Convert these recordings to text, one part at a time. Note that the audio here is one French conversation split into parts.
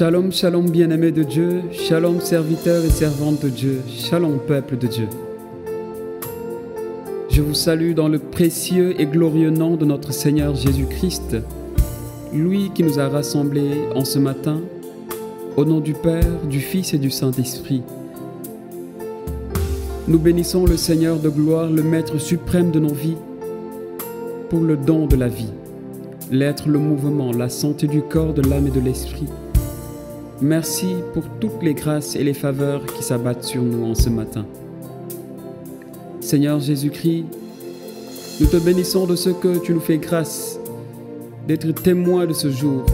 Shalom, shalom bien-aimés de Dieu, shalom serviteurs et servantes de Dieu, shalom peuple de Dieu. Je vous salue dans le précieux et glorieux nom de notre Seigneur Jésus-Christ, lui qui nous a rassemblés en ce matin, au nom du Père, du Fils et du Saint-Esprit. Nous bénissons le Seigneur de gloire, le Maître suprême de nos vies, pour le don de la vie, l'être, le mouvement, la santé du corps, de l'âme et de l'esprit. Merci pour toutes les grâces et les faveurs qui s'abattent sur nous en ce matin. Seigneur Jésus-Christ, nous te bénissons de ce que tu nous fais grâce d'être témoins de ce jour.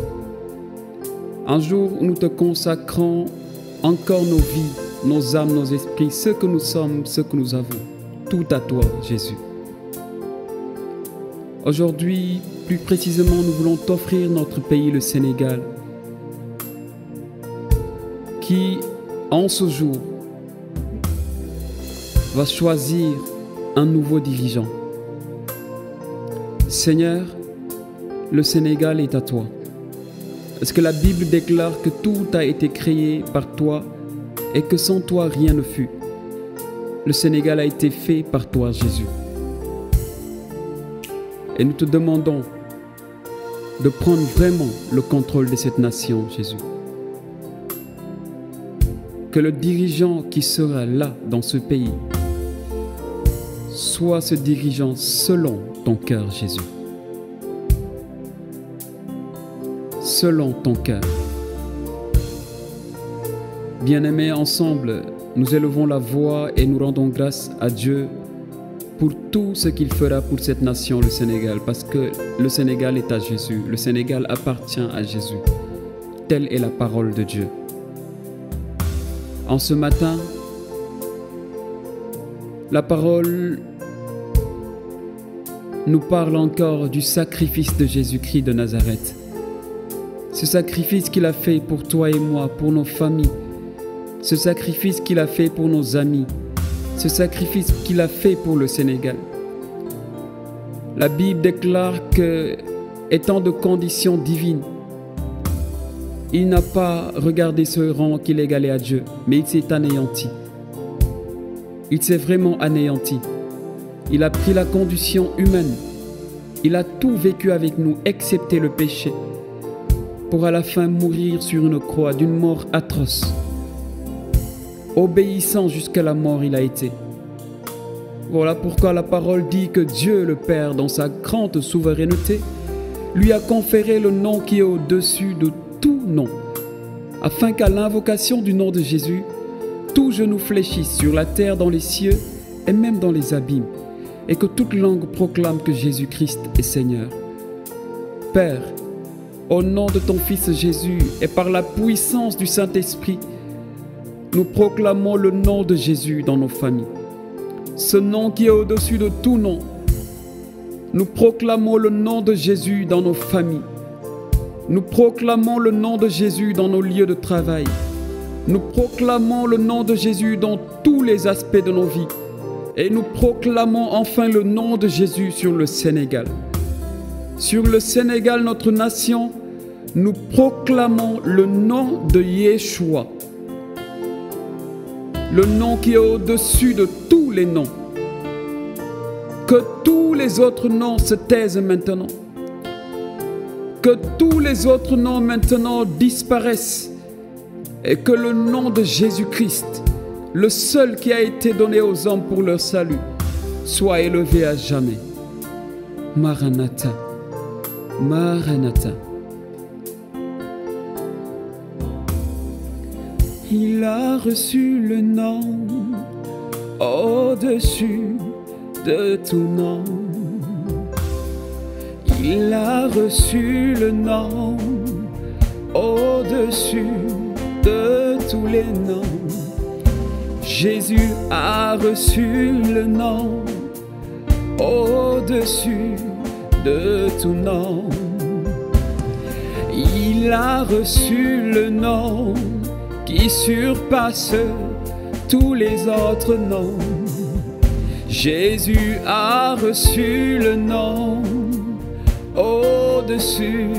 Un jour où nous te consacrons encore nos vies, nos âmes, nos esprits, ce que nous sommes, ce que nous avons. Tout à toi, Jésus. Aujourd'hui, plus précisément, nous voulons t'offrir notre pays, le Sénégal qui, en ce jour, va choisir un nouveau dirigeant. Seigneur, le Sénégal est à toi. Est-ce que la Bible déclare que tout a été créé par toi et que sans toi rien ne fut? Le Sénégal a été fait par toi, Jésus. Et nous te demandons de prendre vraiment le contrôle de cette nation, Jésus que le dirigeant qui sera là dans ce pays soit ce dirigeant selon ton cœur, Jésus. Selon ton cœur. Bien-aimés, ensemble, nous élevons la voix et nous rendons grâce à Dieu pour tout ce qu'il fera pour cette nation, le Sénégal, parce que le Sénégal est à Jésus, le Sénégal appartient à Jésus. Telle est la parole de Dieu. En ce matin, la parole nous parle encore du sacrifice de Jésus-Christ de Nazareth. Ce sacrifice qu'il a fait pour toi et moi, pour nos familles. Ce sacrifice qu'il a fait pour nos amis. Ce sacrifice qu'il a fait pour le Sénégal. La Bible déclare que, étant de conditions divines, il n'a pas regardé ce rang qu'il égalait à Dieu, mais il s'est anéanti. Il s'est vraiment anéanti. Il a pris la condition humaine. Il a tout vécu avec nous, excepté le péché, pour à la fin mourir sur une croix d'une mort atroce. Obéissant jusqu'à la mort, il a été. Voilà pourquoi la parole dit que Dieu le Père, dans sa grande souveraineté, lui a conféré le nom qui est au-dessus de tout nom, afin qu'à l'invocation du nom de Jésus, tout genou fléchisse sur la terre, dans les cieux et même dans les abîmes, et que toute langue proclame que Jésus-Christ est Seigneur. Père, au nom de ton Fils Jésus et par la puissance du Saint-Esprit, nous proclamons le nom de Jésus dans nos familles. Ce nom qui est au-dessus de tout nom. Nous proclamons le nom de Jésus dans nos familles. Nous proclamons le nom de Jésus dans nos lieux de travail. Nous proclamons le nom de Jésus dans tous les aspects de nos vies. Et nous proclamons enfin le nom de Jésus sur le Sénégal. Sur le Sénégal, notre nation, nous proclamons le nom de Yeshua. Le nom qui est au-dessus de tous les noms. Que tous les autres noms se taisent maintenant que tous les autres noms maintenant disparaissent et que le nom de Jésus-Christ, le seul qui a été donné aux hommes pour leur salut, soit élevé à jamais. Maranatha, Maranatha. Il a reçu le nom au-dessus de tout nom. Il a reçu le nom au-dessus de tous les noms. Jésus a reçu le nom au-dessus de tout nom. Il a reçu le nom qui surpasse tous les autres noms. Jésus a reçu le nom au-dessus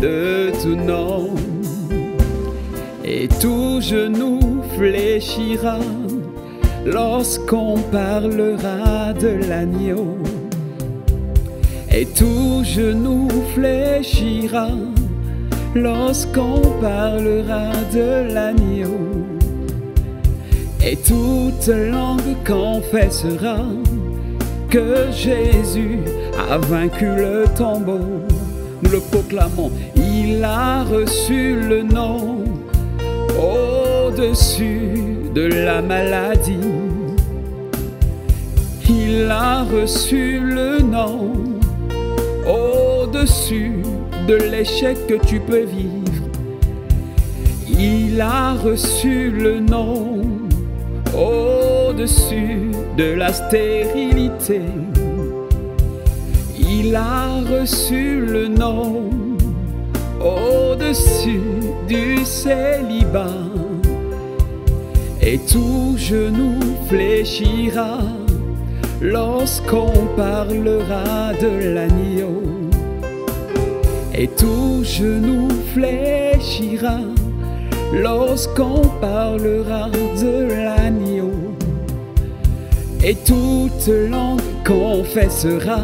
de tout nom. et tout genou fléchira lorsqu'on parlera de l'agneau. Et tout genou fléchira lorsqu'on parlera de l'agneau. Et toute langue confessera Jésus a vaincu le tombeau. Nous le proclamons, il a reçu le nom au-dessus de la maladie. Il a reçu le nom au-dessus de l'échec que tu peux vivre. Il a reçu le nom au-dessus de la stérilité. Il a reçu le nom au-dessus du célibat. Et tout genou fléchira lorsqu'on parlera de l'agneau. Et tout genou fléchira lorsqu'on parlera de l'agneau. Et toute langue confessera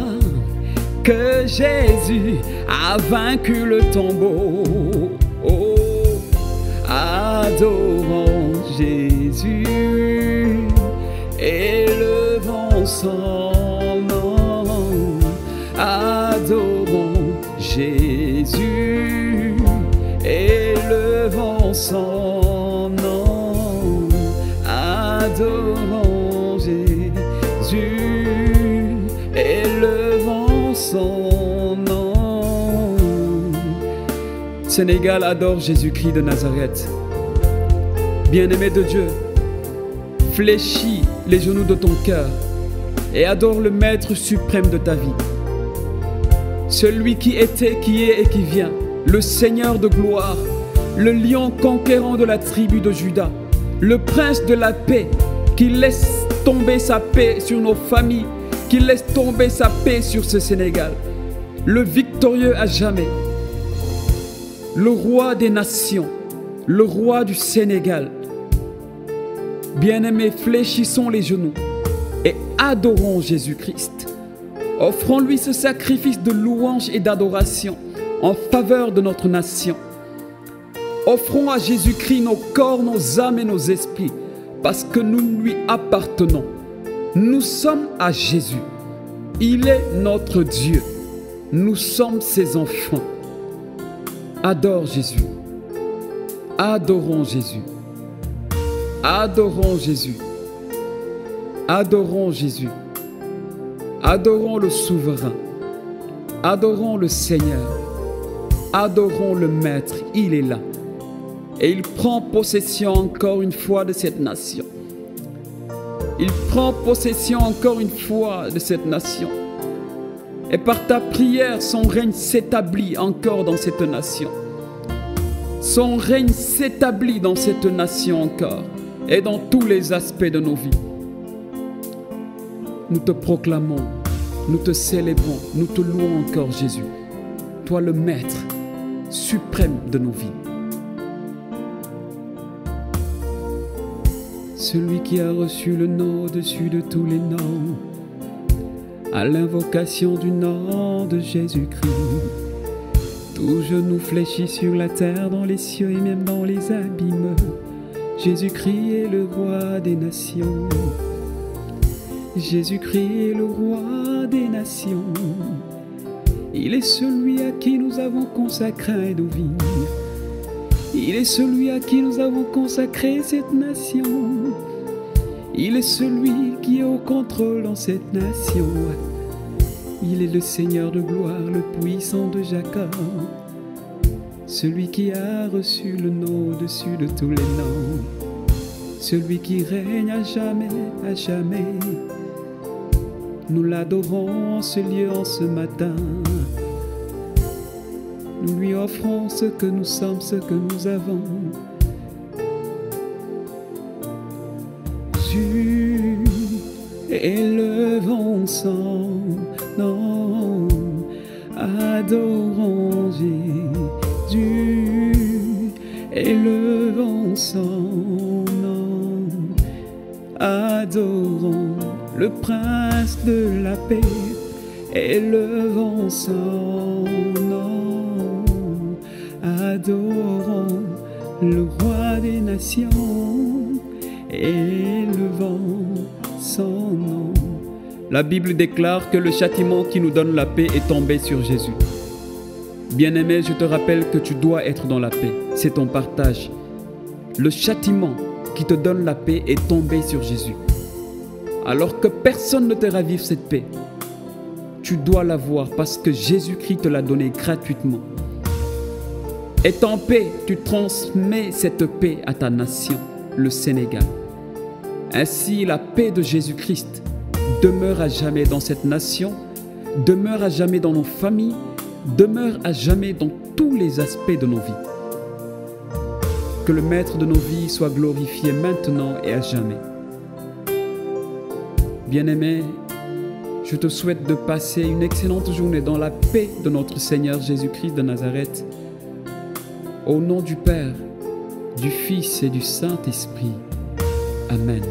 que Jésus a vaincu le tombeau. Oh, adorons Jésus, Sénégal adore Jésus-Christ de Nazareth. Bien-aimé de Dieu, fléchis les genoux de ton cœur et adore le Maître suprême de ta vie. Celui qui était, qui est et qui vient, le Seigneur de gloire, le lion conquérant de la tribu de Judas, le prince de la paix, qui laisse tomber sa paix sur nos familles, qui laisse tomber sa paix sur ce Sénégal, le victorieux à jamais, le roi des nations, le roi du Sénégal. Bien-aimés, fléchissons les genoux et adorons Jésus-Christ. Offrons-lui ce sacrifice de louange et d'adoration en faveur de notre nation. Offrons à Jésus-Christ nos corps, nos âmes et nos esprits, parce que nous lui appartenons. Nous sommes à Jésus. Il est notre Dieu. Nous sommes ses enfants. Adore Jésus. Adorons Jésus. Adorons Jésus. Adorons Jésus. Adorons le souverain. Adorons le Seigneur. Adorons le Maître. Il est là. Et il prend possession encore une fois de cette nation. Il prend possession encore une fois de cette nation. Et par ta prière, son règne s'établit encore dans cette nation. Son règne s'établit dans cette nation encore et dans tous les aspects de nos vies. Nous te proclamons, nous te célébrons, nous te louons encore Jésus, toi le Maître suprême de nos vies. Celui qui a reçu le nom au-dessus de tous les noms, à l'invocation du nom de Jésus-Christ. Tout genou fléchit sur la terre, dans les cieux et même dans les abîmes. Jésus-Christ est le roi des nations. Jésus-Christ est le roi des nations. Il est celui à qui nous avons consacré nos vies. Il est celui à qui nous avons consacré cette nation. Il est celui qui est au contrôle dans cette nation. Il est le Seigneur de gloire, le puissant de Jacob. Celui qui a reçu le nom au-dessus de tous les noms. Celui qui règne à jamais, à jamais. Nous l'adorons en ce lieu, en ce matin. Nous lui offrons ce que nous sommes, ce que nous avons. Adorons Jésus, son nom, adorons le prince de la paix, élevons son nom, adorons le roi des nations, élevons son nom. La Bible déclare que le châtiment qui nous donne la paix est tombé sur Jésus. Bien-aimé, je te rappelle que tu dois être dans la paix. C'est ton partage. Le châtiment qui te donne la paix est tombé sur Jésus. Alors que personne ne te ravive cette paix, tu dois l'avoir parce que Jésus-Christ te l'a donné gratuitement. Et en paix, tu transmets cette paix à ta nation, le Sénégal. Ainsi, la paix de Jésus-Christ demeure à jamais dans cette nation, demeure à jamais dans nos familles, demeure à jamais dans tous les aspects de nos vies. Que le Maître de nos vies soit glorifié maintenant et à jamais. Bien-aimé, je te souhaite de passer une excellente journée dans la paix de notre Seigneur Jésus-Christ de Nazareth. Au nom du Père, du Fils et du Saint-Esprit. Amen.